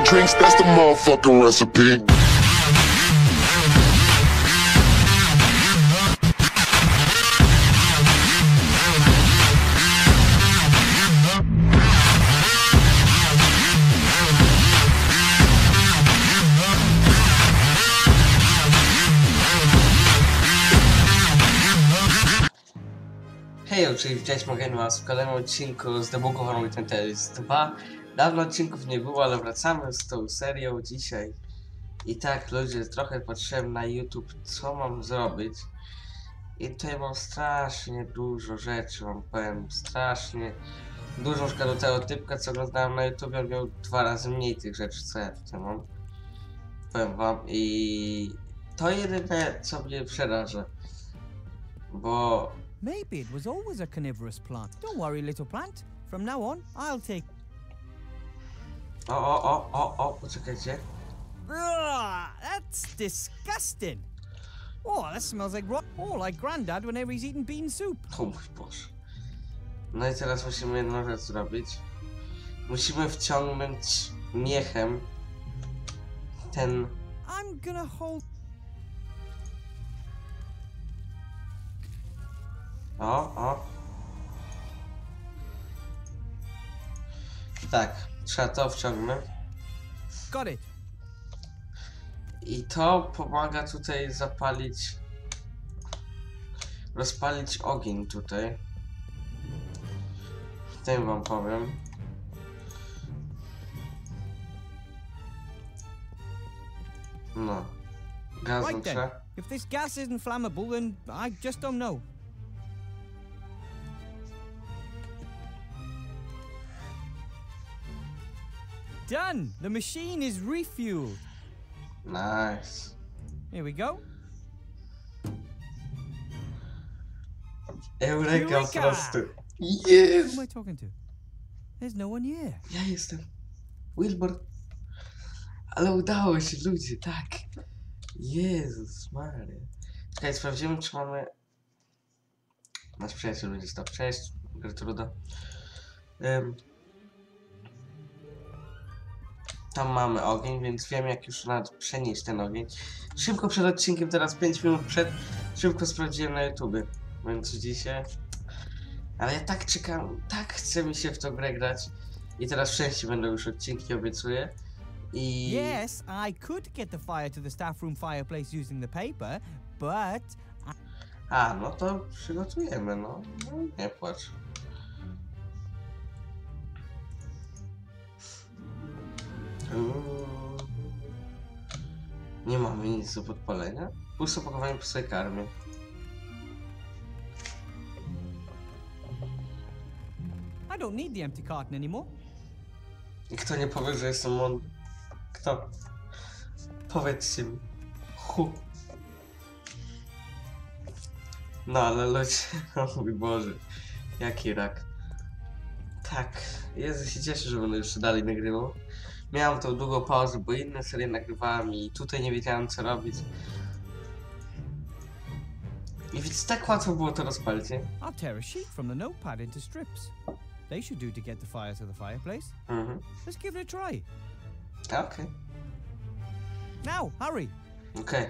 drinks, that's the motherfucking recipe. Hej, czyli was w kolejnym odcinku z The Book of Unwritten Tales 2. Dawno odcinków nie było, ale wracamy z tą serią dzisiaj. I tak, ludzie, trochę patrzyłem na YouTube, co mam zrobić. I tutaj mam strasznie dużo rzeczy, wam powiem, strasznie dużo. Przykład do tego typka, co oglądałem na YouTube, on miał dwa razy mniej tych rzeczy, co ja tutaj mam. Powiem wam, i to jedyne, co mnie przeraża. Bo Maybe it was always a carnivorous plant. Don't worry, little plant. From now on, I'll take. O, o, o, o, o, poczekajcie. Ugh, that's disgusting. Oh, that smells like. Oh, like Grandad whenever he's eating bean soup. O mój Boże. No i teraz musimy jedną rzecz zrobić. Musimy wciągnąć miechem ten... I'm gonna hold. O, o. Tak, trzeba to wciągnąć. Got it. I to pomaga tutaj zapalić... Rozpalić ogień tutaj. Tym wam powiem. No. Gazem Right then. If this gas isn't flammable, then I just don't know. Done. The machine is refueled. Nice. Here we go. Eureka Eureka! prostu. Who am I talking to? There's no one here. Ja jestem. Wilbur. Ale udało się, ludzie, tak. Jezus Maria. Czekaj, sprawdzimy, czy mamy... Nasz przyjaciel będzie stał. Cześć, Gertruda. Ym... Um, Tam mamy ogień, więc wiem jak już nawet przenieść ten ogień. Szybko przed odcinkiem, teraz 5 minut przed, szybko sprawdziłem na YouTubie. Więc dzisiaj... Ale ja tak czekam, tak chce mi się w to grę grać. I teraz częściej będą już odcinki, obiecuję. I... Yes, I could get the fire to the staff room fireplace using the paper, but A, no to przygotujemy, no. no nie płacz. Nie mamy nic do podpalenia. Puste opakowanie po swojej karmie. I don't need the empty carton anymore. I kto nie powie, że jestem mądry? Kto? Powiedzcie mi. Hu. No ale ludzie, o mój Boże, jaki rak. Tak, Jezu się cieszę, że będę jeszcze dalej nagrywał. Miałem tą długą pauzę, bo inne serie nagrywałem i tutaj nie wiedziałem co robić. I więc tak łatwo było to rozpalić, nie? I'll tear a sheet from the notepad into strips. They should do to get the fire to the fireplace. Mhm. Let's give it a try. Okej, Now, hurry. okej.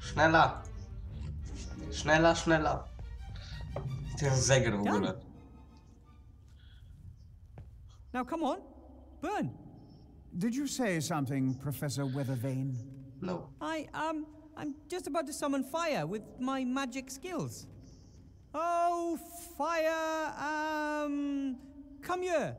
Sznela! Sznela, sznela. Ten zegar w ogóle. Now, come on. Burn. Did you say something, Professor Weathervane? No. I, um, I'm just about to summon fire with my magic skills. Oh, fire, um, come here.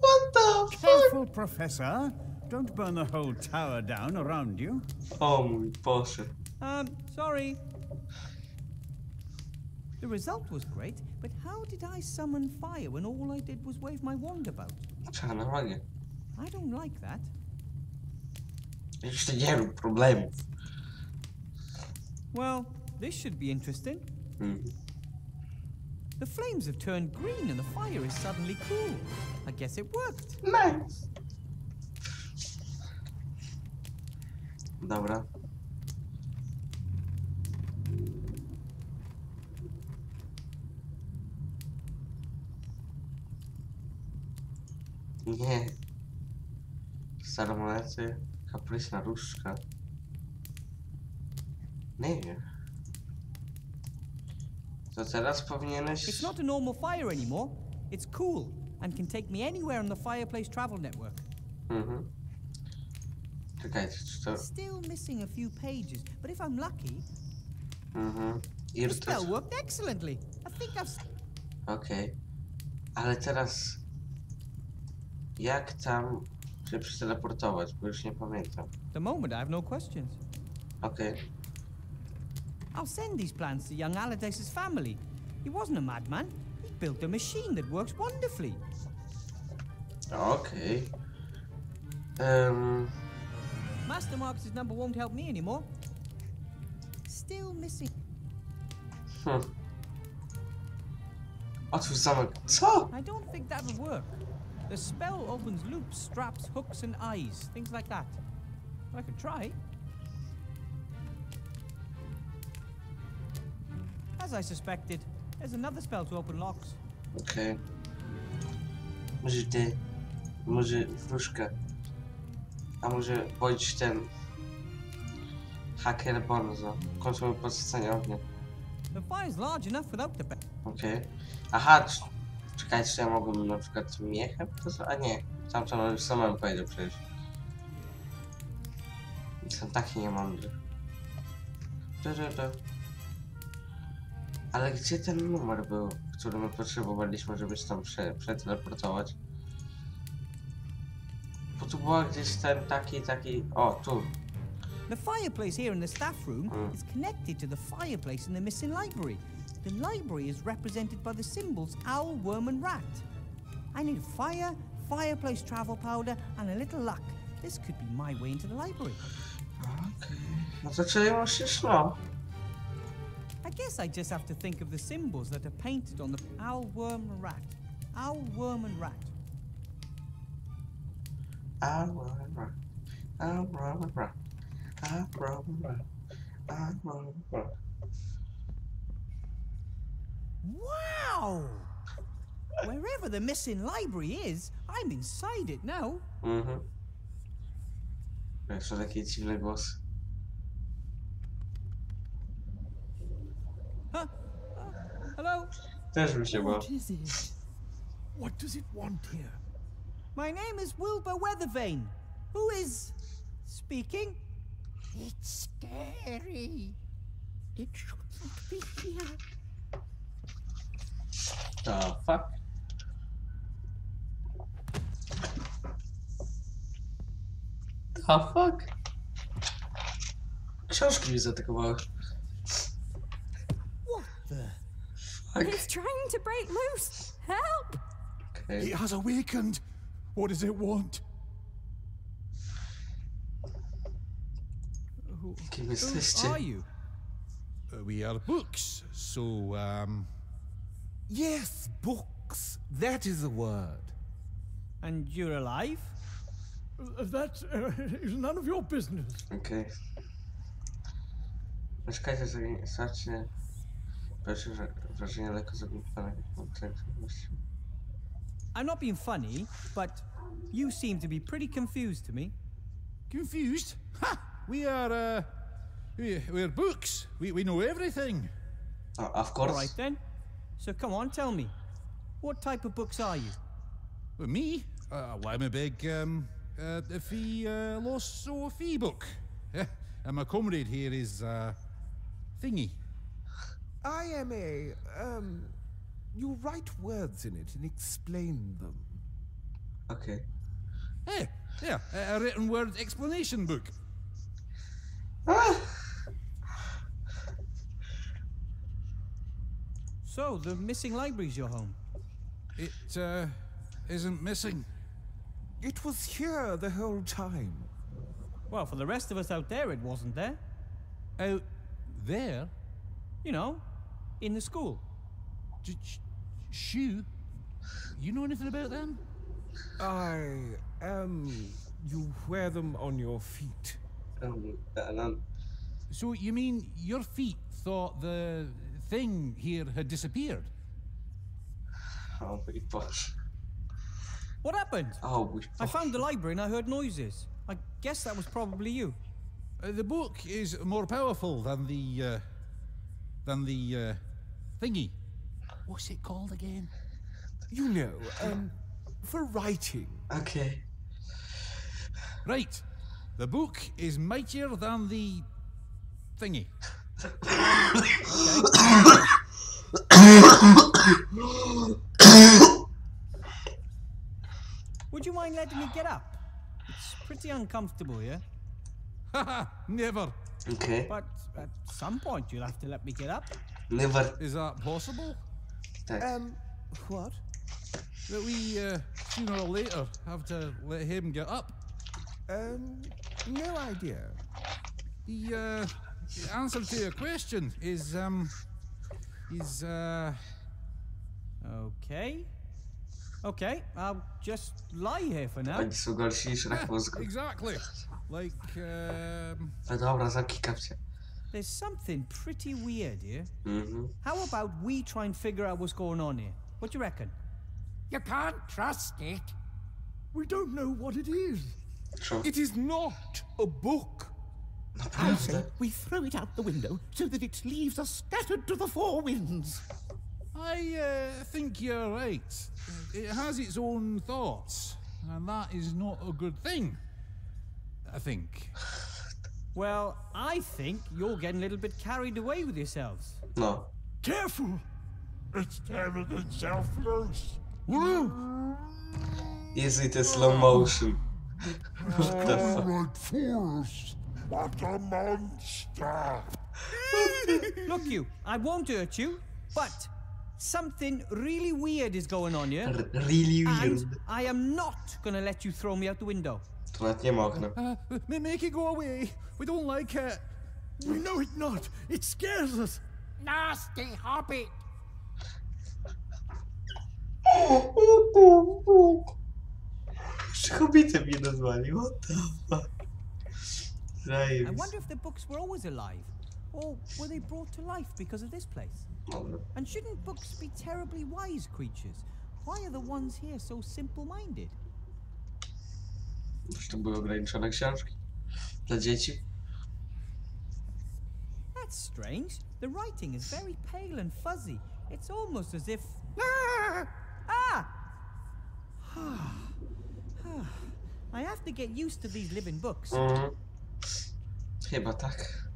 What the Careful, Professor. Don't burn the whole tower down around you. Oh, mój Boże. Um, sorry. The result was great, but how did I summon fire when all I did was wave my wand about? I don't like that. Jeszcze nie rób problemów. Well, this should be interesting. Mhm. The flames have turned green and the fire is suddenly cool. I guess it worked. Nice. Dobra. Nie. Kaprysna różdżka. Nie wiem. To teraz powinieneś... It's not a normal fire anymore. It's cool and can take me anywhere on the Fireplace Travel Network. Mhm. Czekajcie, czy to... Still missing a few pages, but if I'm lucky, Mhm. Irtus. worked excellently. I think I've. Okej. Ale teraz... Jak tam się przeteleportować? Bo już nie pamiętam. The moment I have no questions. Okej. I'll send these plans to young Allardyce's family. He wasn't a madman. He built a machine that works wonderfully. Okay. Em, Master Marcus's number won't help me anymore. Still missing. hm. Otwórz zamek. Co? I don't think that would work. The spell opens loops, straps, hooks, and eyes, things like that. I could try. As I suspected, there's another spell to open locks. Okej. Może ty... Może wróżka. A może bądź ten... Hacker Bonzo. Konsumy podsycenia ognia. The fire's large enough without the pe- Okej. Aha, czy ja mogłem na przykład miechem to A nie, tam to już samemu pojedę przecież. Jestem taki niemądry. Ale gdzie ten numer był, który my potrzebowaliśmy, żeby się tam prze, przeteleportować? Bo tu była gdzieś ten taki, taki... O, tu. The fireplace here in the staff room Mm. is connected to the fireplace in the missing library. The library is represented by the symbols owl, worm, and rat. I need fire, fireplace travel powder, and a little luck. This could be my way into the library. Okej. No to czyli musisz, no. I guess I just have to think of the symbols that are painted on the owl, worm, and rat. Owl, worm, and rat. Owl, worm, run. I run, run. I run, run. I run, run. Wow! Wherever the missing library is, I'm inside it now. Mm-hmm. Jeszcze taki dziwny głos. Huh? Hello? Też mi się bał. What is it? What does it want here? My name is Wilbur Weathervane. Who is speaking? It's scary. It should not be here. The fuck? The fuck? Książki mi zaatakowały. What the? Fuck. He's trying to break loose. Help! Okej. It has awakened. What does it want? Who, who are you? Uh, we are books, so, um. Yes, books. That is the word. And you're alive? That uh, is none of your business. Okay. Mieszkajcie sobie, słuchajcie. Pierwsze wra- wrażenie lekko zagłupione. I'm not being funny, but you seem to be pretty confused to me. Confused? Ha! We are, uh. We, we're books. We, we know everything. Oh, of course. right then. So come on, tell me. What type of books are you? Well, me? Uh, well, I'm a big, um. Uh, fee, uh, lost so fee book. And my comrade here is, uh. Thingy. I am a, um, you write words in it and explain them. Okay. Hey, yeah, a, a written word explanation book. So, the missing library's your home. It, uh, isn't missing. It was here the whole time. Well, for the rest of us out there, it wasn't there. Out there? You know, in the school. J- sh- shoe? You know anything about them? I am, you wear them on your feet. Um, So you mean your feet thought the thing here had disappeared? oh mój Boże. What happened? O, mój I found the library and I heard noises. I guess that was probably you. Uh, the book is more powerful than the uh, than the uh, thingy. What's it called again? You know, um, for writing. Okay. Right. The book is mightier than the thingy. Would you mind letting me get up? It's pretty uncomfortable here. Haha, never. Okay. But at some point you'll have to let me get up. Never. Is that possible? Tak. Um, what? That we uh, sooner or later have to let him get up? Um, no idea. The, uh, the answer to your question is um is uh Okay. Okay, I'll just lie here for now. Oni są gorsi niż rak mózgu. exactly like um No dobra, zakikam cię. There's something pretty weird here. Mm -hmm. How about we try and figure out what's going on here? What do you reckon? You can't trust it. We don't know what it is. Co? It is not a book. I say Naprawdę? we throw it out the window so that it leaves us scattered to the four winds. I uh, think you're right. It has its own thoughts, and that is not a good thing. I think. Well, I think you're getting a little bit carried away with yourselves. No. Careful! It's tearing terrible selfless. Is it a slow motion. What the fuck? Right force. What a monster. Look, you, I won't hurt you, but something really weird is going on here. R- Really weird. And I am not gonna let you throw me out the window. Tu nawet nie ma okna. Uh, make it go away. We don't like it. We know it not. It scares us. Nasty hobbit. Kobietę mnie nazwali, what the fuck? I wonder if the books were always alive, or were they brought to life because of this place? And shouldn't books be terribly wise creatures? Why are the ones here so simple-minded? Już to były ograniczone książki. Dla dzieci. That's strange. The writing is very pale and fuzzy. It's almost as if. Ah! I have to get used to these living books. Mhm. Chyba tak.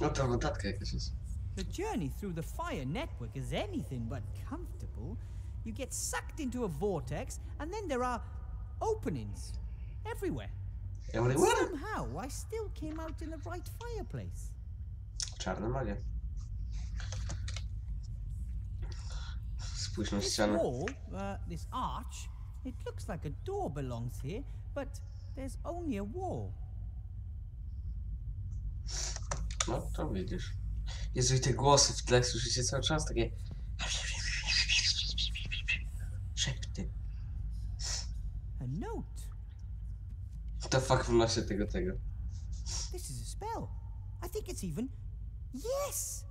No to notatka jakaś jest. The journey through the fire network is anything but comfortable. You get sucked into a vortex, and then there are openings everywhere. Everywhere? Somehow, I still came out in the right fireplace. Czarna magia. Spójrz na This ścianę. wall, uh, this arch, it looks like a door belongs here, but there's only a wall. No, to widzisz. Jezu, i te głosy w tle słyszycie cały czas takie... Szepty. A note. What the fuck wnosi tego tego? This is a spell. I think it's even. Yes!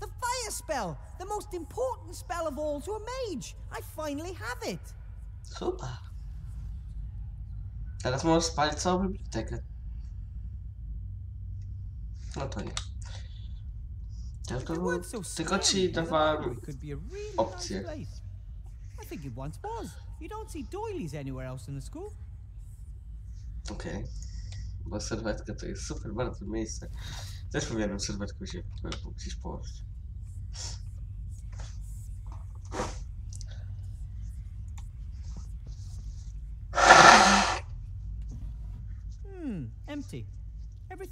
The fire spell! The most important spell of all to a mage! I finally have it! Super. Teraz możesz spalić całą bibliotekę. No to nie. It weren't so tylko ci dawałem opcję. I think it once was. You don't see doilies anywhere else in the school. Okej. Bo serwetka to jest super bardzo miejsce. Też powinienem serwetką się gdzieś położyć. Hmm, empty.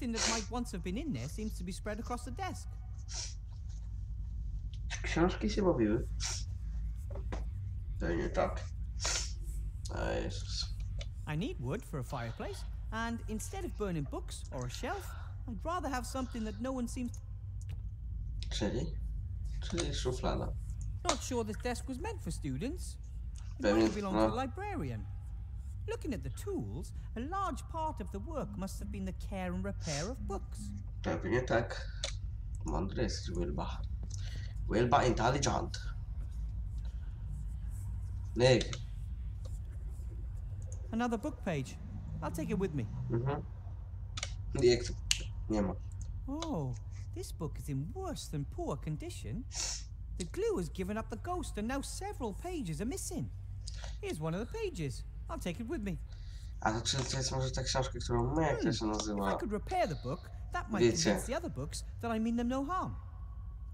Everything that might once have been in there seems to be spread across the desk. Książki się bawiły. To nie tak. A Jezus. I need wood for a fireplace, and instead of burning books or a shelf, I'd rather have something that no one seems. Czyli? Czyli szuflada. Not sure this desk was meant for students. It might have belonged to the librarian. Looking at the tools, a large part of the work must have been the care and repair of books. Pewnie tak. Mądry jesteś, Wilba. Wilba intelligent. Nick. Another book page. I'll take it with me. Mhm. Nie ma. Oh, this book is in worse than poor condition. The glue has given up the ghost, and now several pages are missing. Here's one of the pages. I'll take it with me. A to czy to jest może ta książka, którą my, jak to hmm. się If I nazywa? could repair the book, that might Wiecie. convince the other books that I mean them no harm.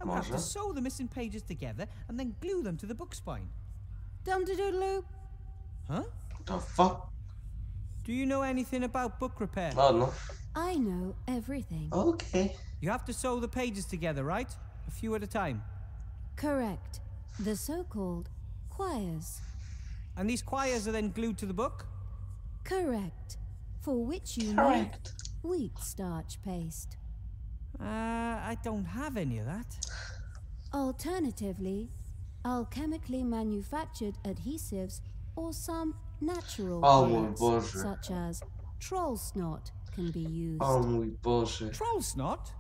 I would have to Może. sew the missing pages together and then glue them to the book spine. Dum da doodaloo. Huh? The fuck? Do you know anything about book repair? O, no. I know everything. Okej. You have to sew the pages together, right? A few at a time. Correct. The so called quires. And these quires are then glued to the book? Correct. For which you Correct. need wheat starch paste. Uh, I don't have any of that. Alternatively, alchemically manufactured adhesives or some natural O mój such as troll snot can be used. O mój Boże. Troll snot?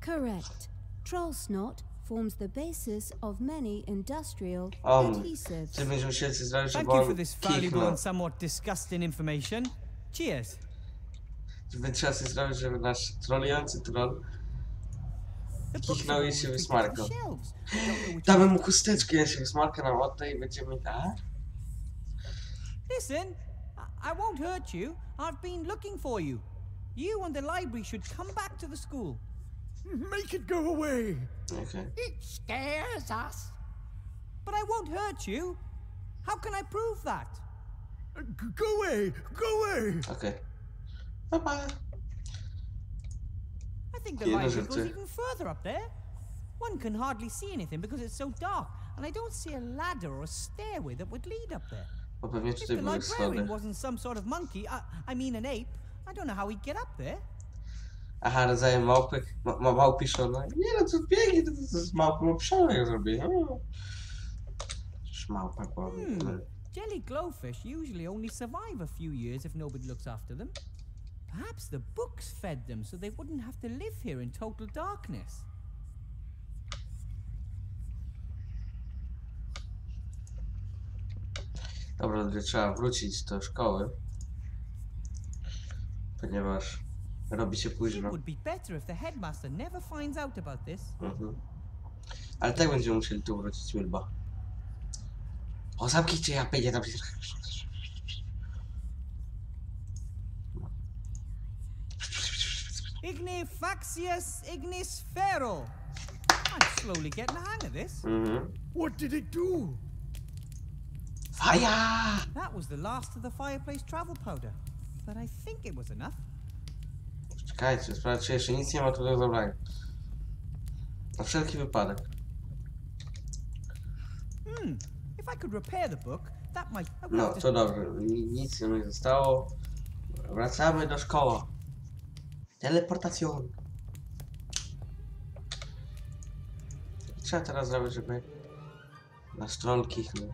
Correct. Troll snot forms the basis of many industrial O mój. adhesives. Ty będziesz musieli coś zrobić, Thank you for this valuable and somewhat disgusting information. Cheers. Żeby trzeba coś zrobić, żeby nasz trolujący troll The books Kichnął are i all się retweeted wysmarkał. to shelves. I don't know Damy mu chusteczkę, ja się wysmarka nam oddaj i będziemy... A? Listen, I, I won't hurt you. I've been looking for you. You and the library should come back to the school. Make it go away. Okay. It scares us. But I won't hurt you. How can I prove that? Uh, g- Go away. Go away. Okay. Bye bye. I think the Yeah, library goes even further up there. One can hardly see anything because it's so dark, and I don't see a ladder or a stairway that would lead up there. Bo pewnie If tutaj the były schody. librarian wasn't some sort of monkey, I, I mean an ape, I don't know how he'd get up there. Aha, rodzajem małpy. Ma, ma małpiszona. Nie no, to biegnie, to, to, z małpą jak zrobię. No. Małpa powie. Hmm. Jelly glowfish usually only survive a few years if nobody looks after them. Perhaps the books fed them so they wouldn't have to live here in total darkness. Dobra, ludzie, trzeba wrócić do szkoły. Ponieważ robi się It późno. would be better if the headmaster never finds out about this. Mhm. Ale tak będziemy musieli tu wrócić, Wilba. O, zamknijcie, ja będzie tam... Ignifaxius ignis ferro. I'm slowly getting the hang of this. Mhm. What did it do? Faja! That was the last of the fireplace travel powder. But I think it was enough. Czekajcie, sprawdź, czy jeszcze nic nie ma tu do zabrania. Na wszelki wypadek. Hmm. No, to dobrze. Ni- Nic nie zostało. Wracamy do szkoły. Teleportacją. Trzeba teraz zrobić, żeby na stron kichnął.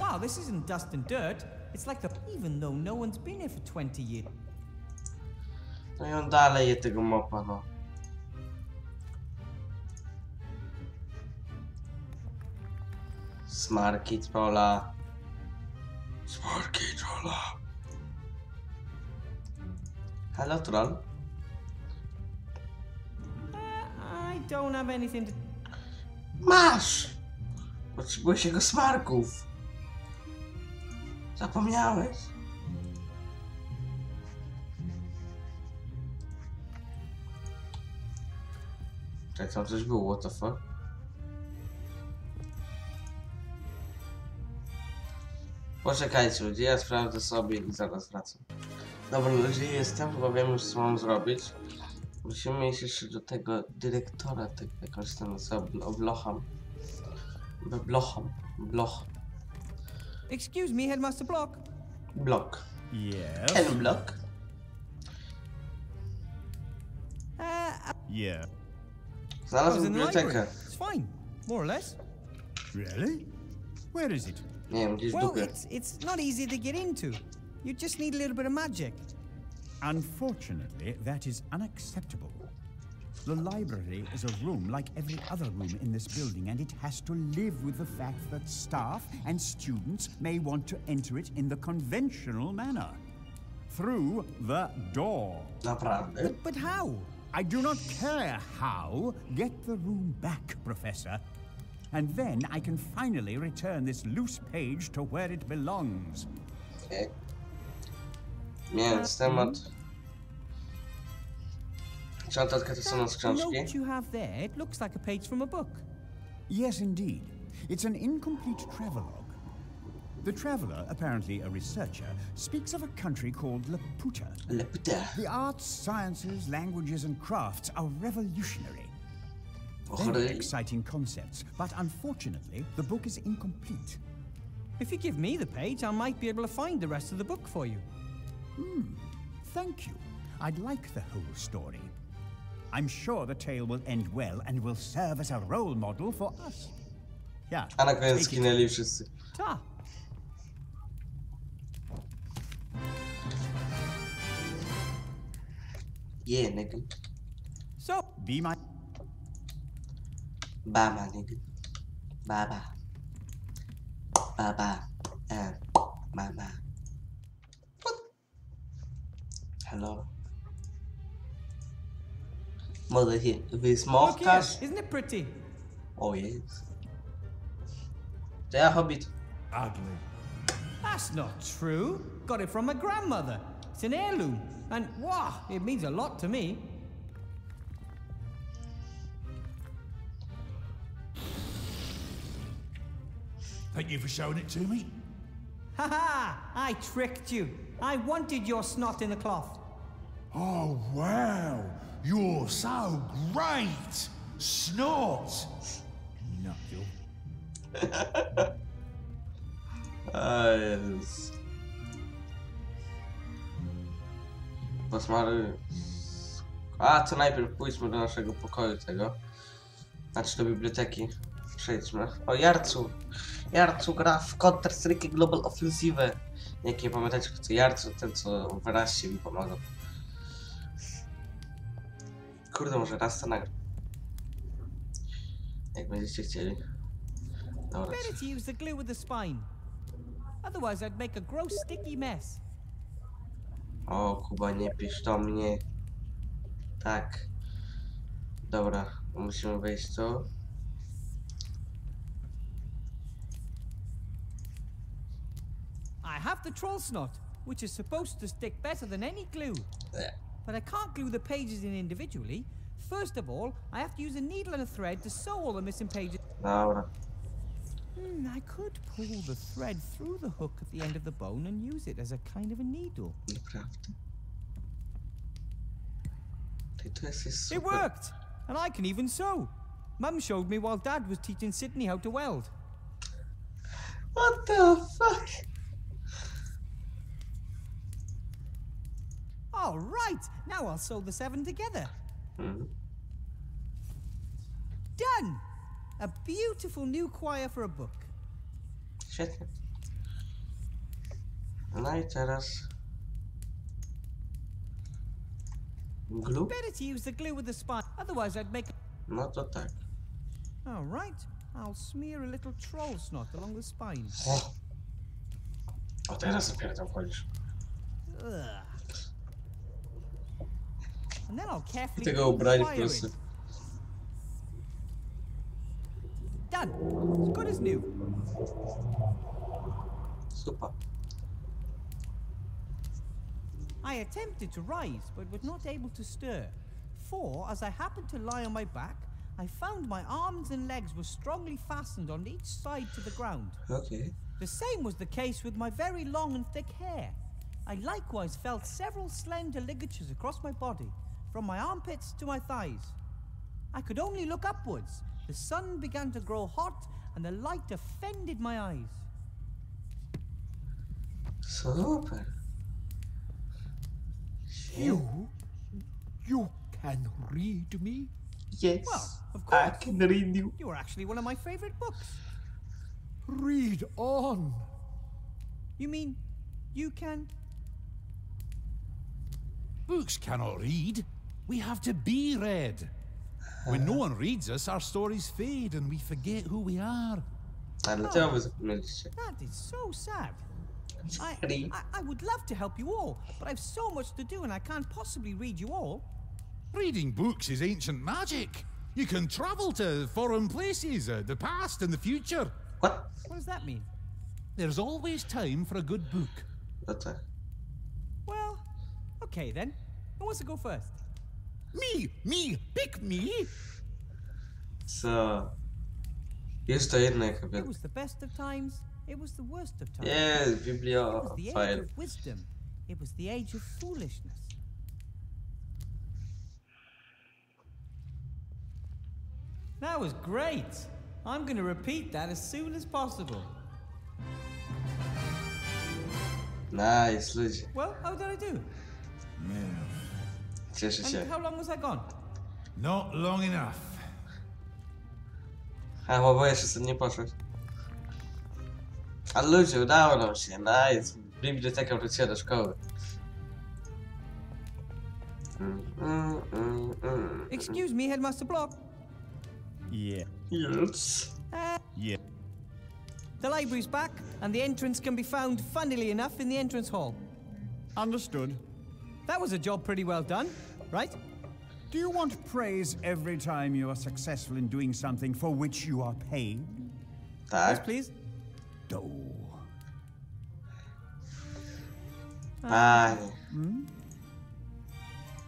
Wow, this isn't dust and dirt. It's like the. Even though no one's been here for 20 years. No i on dalej je tego mopa, no. Smarki trolla. Smarki trolla. Hello troll. Uh, I don't have anything to. Masz! Potrzebujesz jego smarków. Zapomniałeś? Czekaj, tam coś było, what the fuck? Poczekajcie ludzie, ja sprawdzę sobie i zaraz wracam. Dobra ludzie, jestem, chyba wiem już co mam zrobić. Musimy iść jeszcze do tego dyrektora, tego jakoś tam nazywa, Oblocham. Blocham. Bloch. Excuse me, Headmaster Block. Block. Yes. Ten blok. Uh, Yeah. I was Znalazłem in the library. bibliotekę. It's fine, more or less. Really? Where is it? Nie wiem, gdzieś Well, it's it's not easy to get into. You just need a little bit of magic. Unfortunately, that is unacceptable. The library is a room like every other room in this building, and it has to live with the fact that staff and students may want to enter it in the conventional manner. Through the door. Naprawdę? But how? I do not care how. Get the room back, Professor. And then I can finally return this loose page to where it belongs. Okej. Więc mm-hmm. temat... Czy notatkę to są z That książki? note you have there, it looks like a page from a book. Yes, indeed. It's an incomplete travelogue. The traveler, apparently a researcher, speaks of a country called Laputa. Lepte. The arts, sciences, languages, and crafts are revolutionary. Very Chory. exciting concepts, but unfortunately, the book is incomplete. If you give me the page, I might be able to find the rest of the book for you. Hmm. Thank you. I'd like the whole story. I'm sure the tale will end well and will serve as a role model for us. Yeah. A na koniec zginęli wszyscy. Ta. Yeah, nigga. So, Be my. Baba, nigga. Baba. Baba. And mama. What? Hello. Mother here. This look here. Mofkasz? Isn't it pretty? Oh yes. To ja Hobbit. Ugly. That's not true. Got it from my grandmother. It's an heirloom. And, wow, it means a lot to me. Thank you for showing it to me. Ha ha! I tricked you. I wanted your snot in the cloth. Oh, wow. You're so great. Snort. A Jezus. Posmary. A, to najpierw pójdźmy do naszego pokoju tego. Znaczy do biblioteki. Przejdźmy. O, Jarcu! Jarcu gra w Counter-Strike Global Offensive. Jak nie pamiętacie, kto to Jarcu, ten co w mi pomagał. Kurde, może raz to nagram. Jak będziecie chcieli. Dobra. Better to use the glue with the spine. Otherwise, I'd make a gross, sticky mess. O, Kuba, nie pisz do mnie. Tak. Dobra, musimy wejść tu. I have the troll snot, which is supposed to stick better than any glue. Nie. But I can't glue the pages in individually. First of all, I have to use a needle and a thread to sew all the missing pages. Dobra. Hmm, I could pull the thread through the hook at the end of the bone and use it as a kind of a needle. Naprawdę. Ty to jest, jest It worked! And I can even sew. Mum showed me while Dad was teaching Sydney how to weld. What the fuck? All right, now I'll sew the seven together. Mhm. Done! A beautiful new quire for a book. Świetnie. No i teraz... Glu? Better to use the glue with the spine, otherwise I'd make. No to tak. All right, I'll smear a little troll snot along the spine. O, o teraz dopiero tam wchodzisz. Ugh. And then I'll carefully Tego ubrania po prostu. Done. As good as new. Super. I attempted to rise, but was not able to stir. For, as I happened to lie on my back, I found my arms and legs were strongly fastened on each side to the ground. Okej. The same was the case with my very long and thick hair. I likewise felt several slender ligatures across my body, from my armpits to my thighs. I could only look upwards. The sun began to grow hot, and the light offended my eyes. Super. You? You can read me? Yes. Well, of course. I can read you. You are actually one of my favorite books. Read on. You mean you can? Books cannot read. We have to be read. When no one reads us, our stories fade and we forget who we are. Ale dlaczego wy zapomnieliście? That is so sad. I, I, I would love to help you all, but I've so much to do and I can't possibly read you all. Reading books is ancient magic. You can travel to foreign places, uh, the past and the future. What? What does that mean? There's always time for a good book. No tak. Well, okay then. Who wants to go first? Me, me, pick me. Co? Jest to jednak chyba. It was the best of times. It was the worst of times. Yes, Jest, It was the age of wisdom. It was the age of foolishness. That was great. I'm going to repeat that as soon as possible. Nice, ludzie. Well, how did I do? Cieszę And how long was I gone? Not long enough. A, bo bo jeszcze sobie nie poszłeś. Ale ludzie, udało nam się. Nice. Biblioteka wróciła do szkoły. Mm, mm, mm. Excuse me, Headmaster Block. Yeah. Yes. Uh, Yeah. the library's back, and the entrance can be found, funnily enough, in the entrance hall. Understood. That was a job pretty well done, right? Do you want praise every time you are successful in doing something for which you are paid? Uh, yes, please. Do. Panie. Uh, hmm?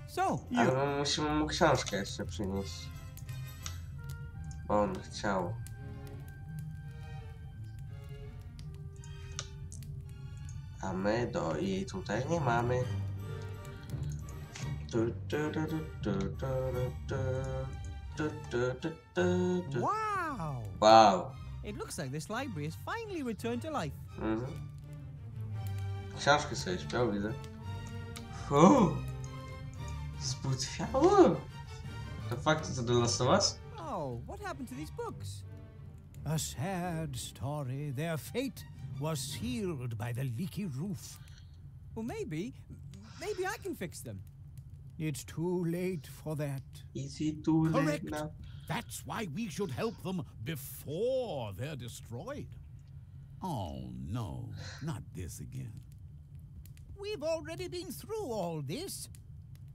So, you... Ale musimy mu książkę jeszcze przynieść. Bo on chciał. A my do jej tutaj nie mamy. Wow! Wow. It looks like this library has finally returned to life. Mhm. Książki sobie śpiał, widzę. Fu! Zbutwiało! To fakt, co us? Oh, what happened to these books? A sad story. Their fate was sealed by the leaky roof. Well, maybe, maybe I can fix them. It's too late for that. Easy too late Correct. now. That's why we should help them before they're destroyed. Oh, no, not this again. We've already been through all this.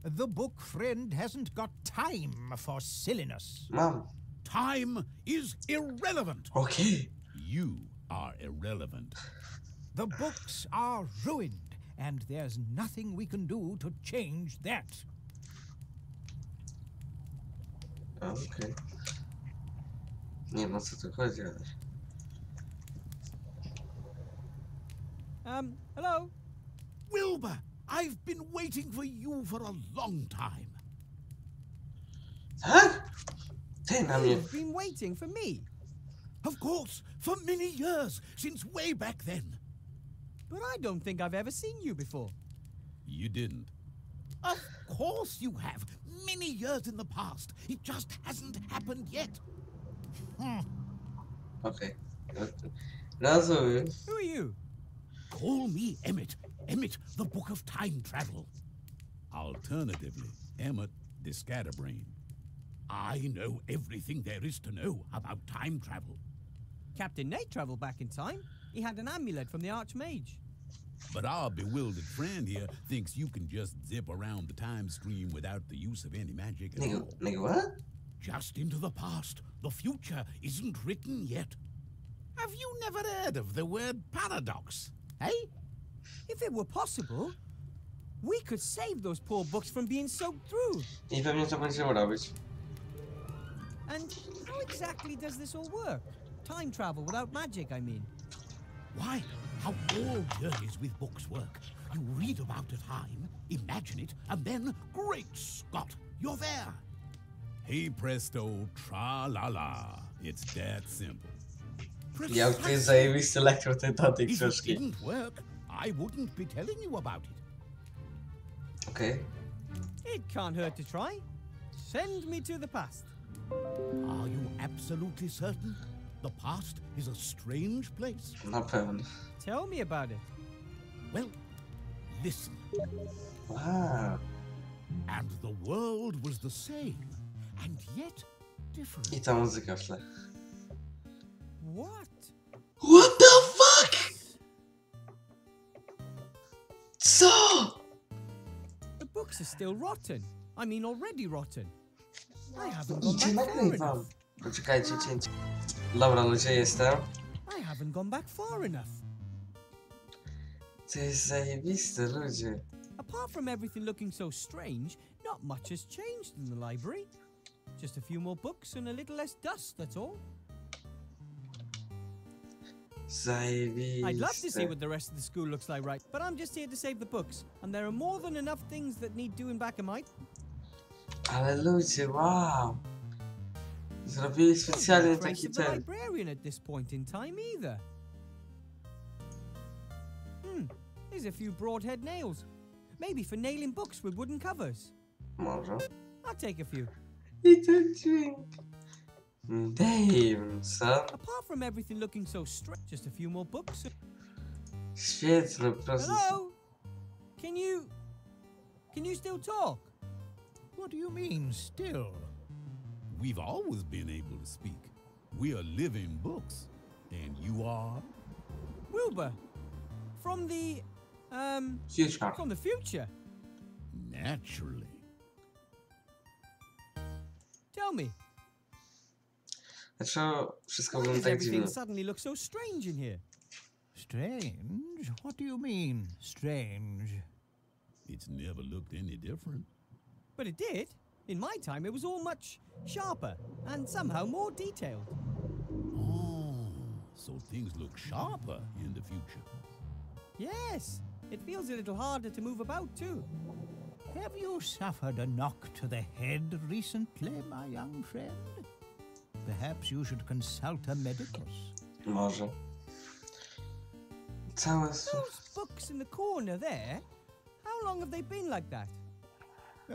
The book friend hasn't got time for silliness. Mam. Time is irrelevant. Okay. You are irrelevant. The books are ruined, and there's nothing we can do to change that. Okej. Nie wiem o co tu chodzi, ale... Um, hello? Wilbur, I've been waiting for you for a long time. Tak? Ty na mnie. You've been waiting for me. Of course, for many years, since way back then. But I don't think I've ever seen you before. You didn't. Of course you have. Many years in the past. It just hasn't happened yet. Hmm. Okej. Rozumiem. Who are you? Call me Emmett. Emmett, the Book of Time Travel. Alternatively, Emmett the Scatterbrain. I know everything there is to know about time travel. Captain Nate traveled back in time. He had an amulet from the Archmage. But our bewildered friend here thinks you can just zip around the time stream without the use of any magic at Nigga, all. nigga, what? Just into the past. The future isn't written yet. Have you never heard of the word paradox? Eh? If it were possible, we could save those poor books from being soaked through. I pewnie to będziemy robić. And how exactly does this all work? Time travel without magic, I mean. Why, how all journeys with books work. You read about a time, imagine it, and then, great Scott, you're there. Hey presto, tra la la. It's that simple. Ja to jest zajebisty lektor tej, do tej If it książki. didn't work, I wouldn't be telling you about it. Okay. It can't hurt to try. Send me to the past. Are you absolutely certain? The past is a strange place. Na pewno. Tell me about it. Well, listen. Wow. And the world was the same and yet different. I ta muzyka w tle. What? What the fuck? Co? The books are still rotten. I mean, already rotten. I haven't gone Idzie back far nagrywam. enough. Poczekajcie, cięcie. Dobra, ludzie, jestem. I haven't gone back far enough. To jest zajebiste, ludzie. Apart from everything looking so strange, not much has changed in the library. Just a few more books and a little less dust, that's all. Zajebiste. I'd love to see what the rest of the school looks like, right? But I'm just here to save the books, and there are more than enough things that need doing back in my. Ale ludzie, wow. Zrobili specjalnie taki ten. librarian at this point in time either. Hmm, there's a few broadhead nails. Maybe for nailing books with wooden covers. Może. I'll take a few. I ten dźwięk. Damn, co? Apart from everything looking so strange, just a few more books. Świetne, po prostu. Hello? Can you. Can you still talk? What do you mean, still? We've always been able to speak. We are living books. And you are? Wilbur. From the. Um. Future. From the future. Naturally. Tell me, Dlaczego wszystko why wygląda does tak dziwnie? everything suddenly look so strange in here? Strange? What do you mean, strange? It's never looked any different. But it did. In my time, it was all much sharper and somehow more detailed. Oh, so things look sharper in the future. Yes, it feels a little harder to move about too. Have you suffered a knock to the head recently, my young friend? Perhaps you should consult a medicus. Może. Całe... s- Those books in the corner there, how long have they been like that?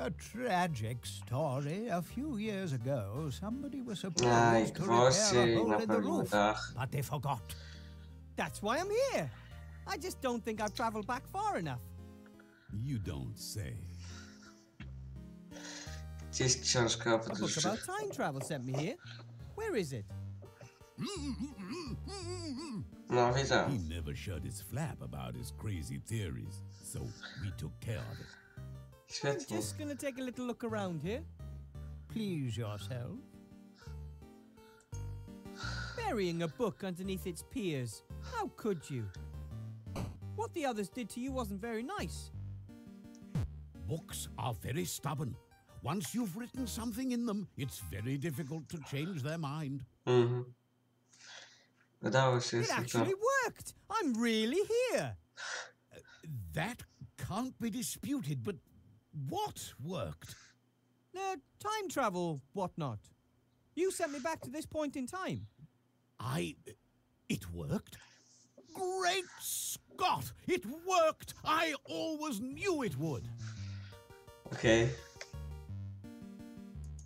A tragic story. A few years ago, somebody was supposed to repair a i hole in the roof, but they forgot. That's why I'm here. I just don't think I've traveled back far enough. You don't say. Gdzieś książka o A book podróży. about time travel sent me here. Where is it? No, wiedziałem. He never shut his flap about his crazy theories, so we took care of it. I'm just gonna take a little look around here. Please yourself. Burying a book underneath its peers. How could you? What the others did to you wasn't very nice. Books are very stubborn. Once you've written something in them, it's very difficult to change their mind. Mhm. Udało się, It super. actually worked. I'm really here. That can't be disputed, but what worked? Uh, time travel, whatnot. You sent me back to this point in time. I. It worked? Great Scott! It worked! I always knew it would! Okay.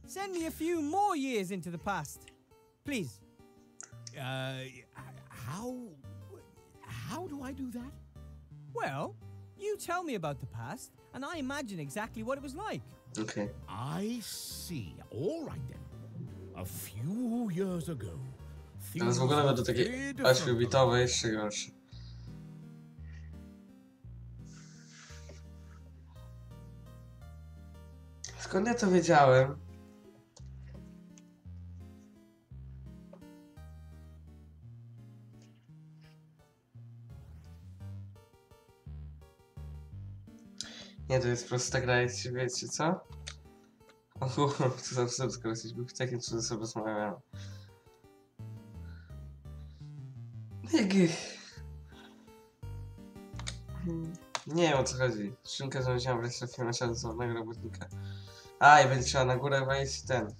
Send me a few more years into the past. Please. Uh, how. How do I do that? Well, you tell me about the past, and I imagine exactly what it was like. Okay. I see. All right then. A few years ago. Teraz w ogóle things będą were takie very different. ośmiobitowe, jeszcze gorsze. Skąd ja to wiedziałem? Nie, to jest prosta gra, jest, wiecie co? O, co za wstęp skrócić, bo w takim co ze sobą rozmawiałem. Jaki... Nie wiem o co chodzi. Szynkę zamieściłam wreszcie siadę sławnego robotnika. A, i będzie trzeba na górę wejść ten.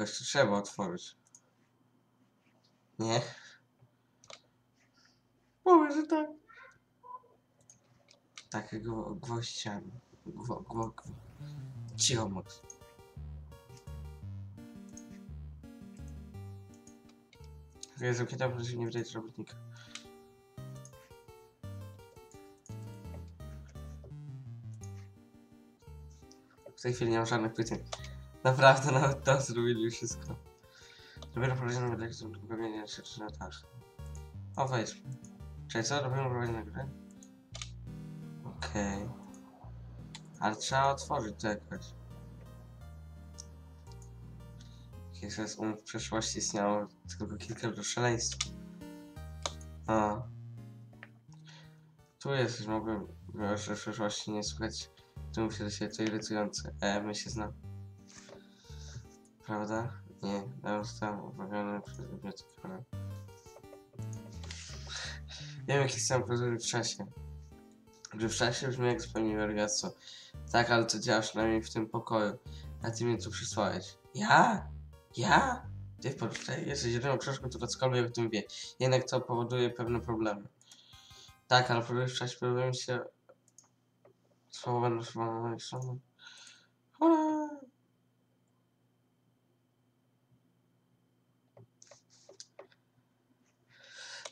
Jakoś to trzeba otworzyć. Nie. Mówię, że tak. Tak, gwo gwoździami. Gwo, gwo, gwo. Cicho, Max. Jezu, kiedy proszę nie widać robotnika. W tej chwili nie mam żadnych pytań. Naprawdę nawet to zrobili wszystko. Dopiero prowadzimy lekcję poprawienia się czy na tak. O, wejdźmy. Czyli co? Robimy prowadzenie gry? Okej. Ale trzeba otworzyć to jakoś. Jezus, um w przeszłości istniało tylko kilka szaleństw. A. Tu jesteś, mogłem już w przeszłości nie słuchać. Tu że się to irytujące. E, my się znam. Prawda? Nie, ja zostałem uwagany przez bibliotekę. Wiem, jaki sam procedur w czasie. Że w czasie brzmi jak zupełnie wargactwo. Tak, ale to działa przynajmniej w tym pokoju. A ty mnie tu przysłałeś. Ja? Ja? Ty w portrecie jesteś jedyną książką, która cokolwiek o tym wie. Jednak to powoduje pewne problemy. Tak, ale problemy w czasie pojawiają się... Słowa na słowa strony.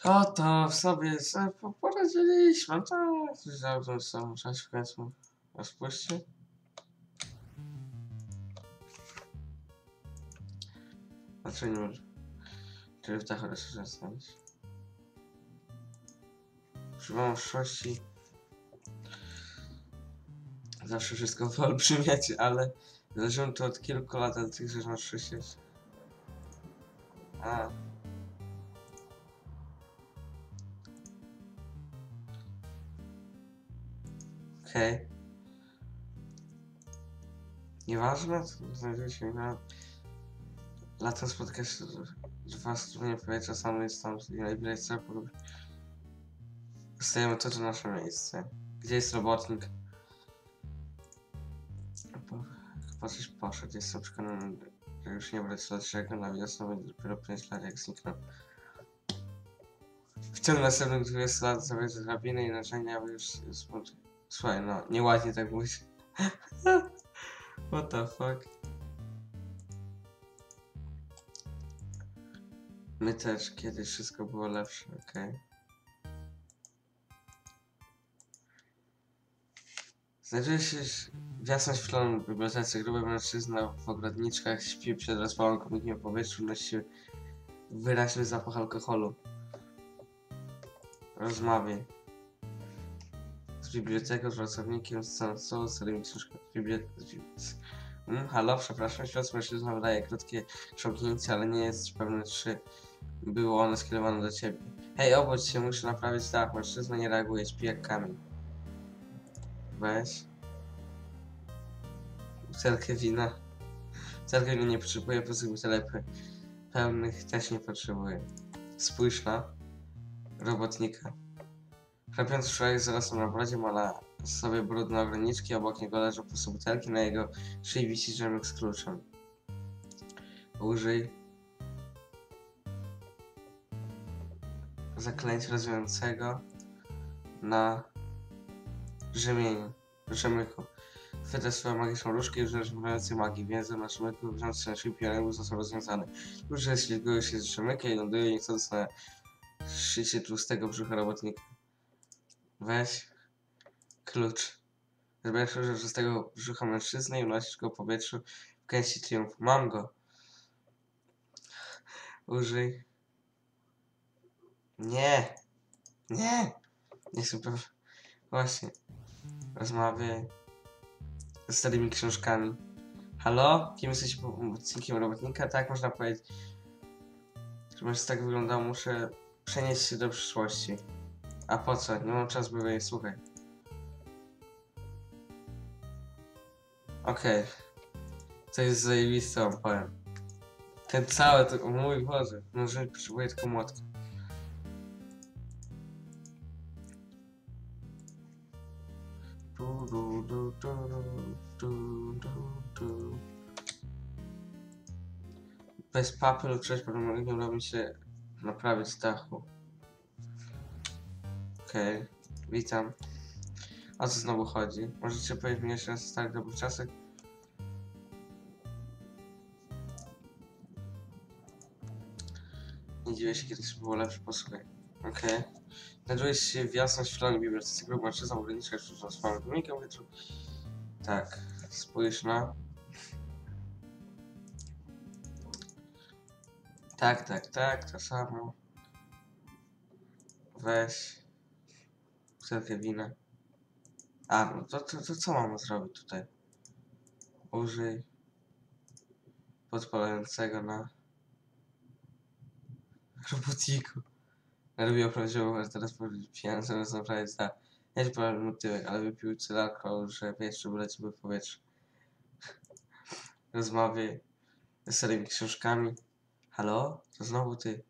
O to w sobie sobie po- poradziliśmy, tak. Zaraz sam czas w końcu rozpuści. Znaczy nie może. Czyli w rozszerzę zostawić. Używam przyszłości. Zawsze wszystko wyolbrzymiać, ale zależy to od kilku lat, ale tych rzeczy masz przyszłość. A. Okej. Nieważne, co znajduje się na... Latem spotyka się dwa strumienie powietrza, sam jest tam i najbliżej celu. Stajemy to, to nasze miejsce. Gdzie jest robotnik? Po coś poszedł, jestem przekonany, że już nie wróci do czego, na wiosnę będzie dopiero 5 lat jak zniknął. W ciągu następnych 20 lat zabierze drabinę i narzędzia, aby już smutki. Słuchaj, no, nieładnie tak mówić. What the fuck? My też kiedyś wszystko było lepsze, okej. Znajduje się w jasno świetlonym bibliotece gruby mężczyzna w ogrodniczkach śpi przed rozpalonym komikiem w powietrzu, nosi wyraźny zapach alkoholu. Rozmawiaj z biblioteką, z pracownikiem, z całą z starymi książkami, z. Mm, halo, przepraszam, świat mężczyzna wydaje krótkie chrząknięcie, ale nie jest pewny, czy było one skierowane do ciebie. Hej, obudź się, muszę naprawić dach. Mężczyzna nie reaguje, śpi jak kamień. Weź. Butelkę wina. Butelkę wina nie potrzebuje, po prostu pełnych też nie potrzebuje. Spójrz na robotnika. Chrapiący człowiek z zarosłym na brodzie ma na sobie brudne ograniczki, obok niego leżą prostu butelki, na jego szyi wisi rzemek z kluczem. Użyj zaklęcia rozwijającego na rzemieniu, rzemyku. Chwyta swoją magiczną różkę i używa rzemykującej magii. Więzy na rzemyku wrzący na szyi pionieru został rozwiązany. Różne ślizgują się z rzemyka i ląduje niechcąc na szycie tłustego brzucha robotnika. Weź klucz. Zbierasz różne z tego brzucha mężczyzny i unosisz go w powietrzu w gęści triumfu. Mam go. Użyj. Nie. Nie. Nie pewien. Właśnie. Rozmawiaj ze starymi książkami. Halo? Kim jesteś pomocnikiem robotnika? Tak, można powiedzieć. Żeby tak wyglądało, muszę przenieść się do przyszłości. A po co? Nie mam czasu, by jej słuchać. Okej. To jest zajebiste, wam powiem. Ten cały, to, o mój Boże. Może potrzebuję tylko młotka. Bez papy lub czegoś podobnego mi się naprawić dachu. Okej, witam. O co znowu chodzi? Możecie powiedzieć mi jeszcze raz o starych dobrych czasach? Nie dziwię się, kiedyś było lepsze, posłuchaj. Okej. Znajdujesz się w jasno świetlonej bibliotece grup mężczyzna ograniczać sztuczną sprawę dominika wieczu. Tak, spójrz na... Tak, tak, tak, to samo. Weź. Butelkę wina. A, no to, to, to co mamy zrobić tutaj? Użyj podpalającego na robotniku. Robił prawdziwą, ale teraz pijany zamiast naprawiać da. Ja ci powiem motywek, ale wypił alkoholu, że wiesz, żeby leci w powietrze. Rozmawiaj z starymi książkami. Halo? To znowu ty.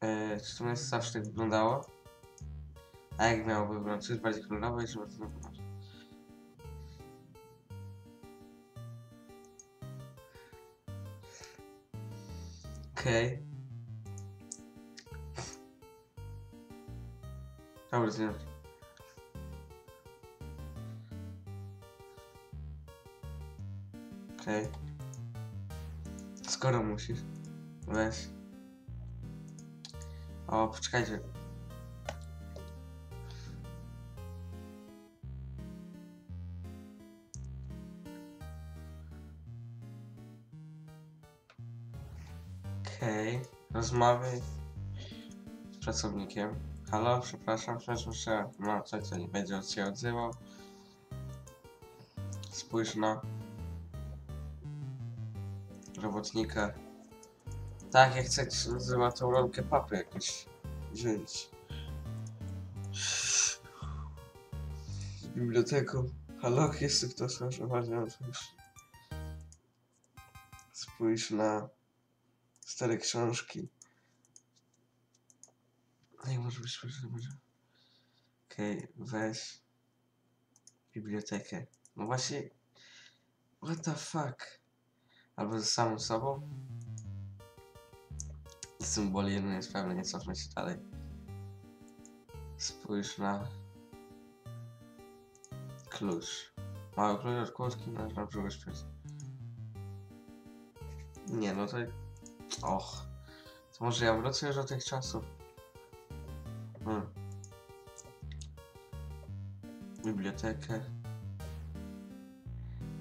Eee, czy to jest zawsze tak wyglądało? A jak miałoby wyglądać? Czy jest bardziej kolorowe, czy bardziej wyglądać? Okej. Dobra, zdjąć. Okej. Skoro musisz. Weź. O, poczekajcie. Okej. Rozmawiaj z pracownikiem. Halo, przepraszam, przepraszam, no coś co nie będzie się odzywał. Spójrz na robotnika. Tak, ja chcę, jak się nazywa tą rolkę papy jakoś wziąć. Biblioteką. Halo, jest tu ktoś, spójrz. Spójrz na stare książki. Nie może być może. Okej, weź bibliotekę. No właśnie, what the fuck? Albo ze samym sobą? Symbol jeden jest pewny, nie cofnę się dalej. Spójrz na klucz. Mały klucz od kłódki, na na śpiec. Nie, no to... Och. To może ja wrócę już do tych czasów. Hmm. Bibliotekę.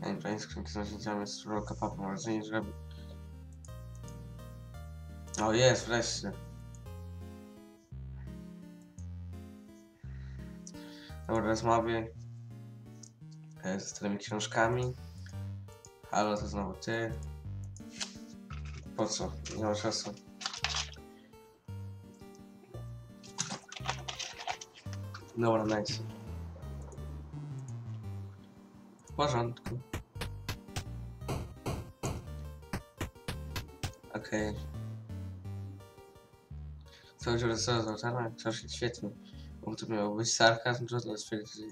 Ewentualnie skrzynki z narzędziami z rolka może zmienić, żeby... O, jest, wreszcie. Dobra, rozmawiaj. E, Z tymi książkami. Halo, to znowu ty. Po co? Nie ma czasu. Dobra, nice. W porządku. Okej. Co już rozwiązał temat, książki świetnie. Bo to miało być sarkazm, trudno stwierdzić. że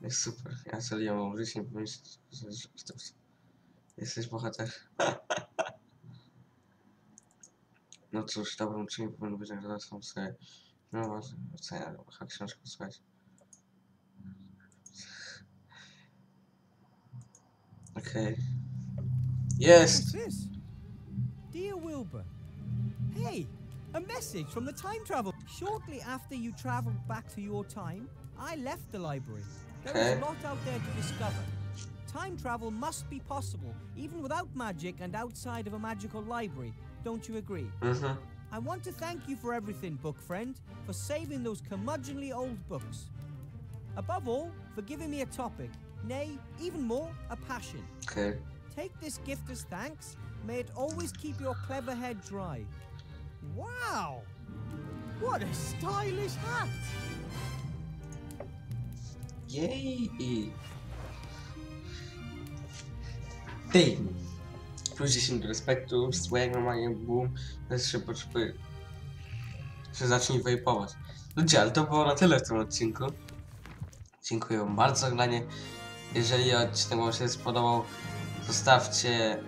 Jest super. Ja sobie ją życie, nie pomyśleć, że, to jesteś bohater. No cóż, dobrym powinno być sobie. No może ocenia, chyba książkę słuchać. Okej. Jest! Dear Wilbur, hey, a message from the time travel. Shortly after you traveled back to your time, I left the library. There is Okay. a lot out there to discover. Time travel must be possible, even without magic and outside of a magical library. Don't you agree? Mhm. I want to thank you for everything, book friend, for saving those curmudgeonly old books. Above all, for giving me a topic, nay, even more, a passion. Okej. Take this gift as thanks. May it always keep your clever head dry. Wow! What a stylish hat! Yay! Ty! Plus 10 do respektu, swojego mają boom, teraz się potrzebuje. Się zacznij wejpować. Ludzie, ale to było na tyle w tym odcinku. Dziękuję wam bardzo za oglądanie. Jeżeli odcinek wam się spodobał, zostawcie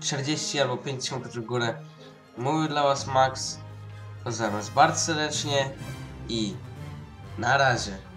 40 albo 50 w górę. Mówił dla was Max. Pozdrawiam was bardzo serdecznie i na razie.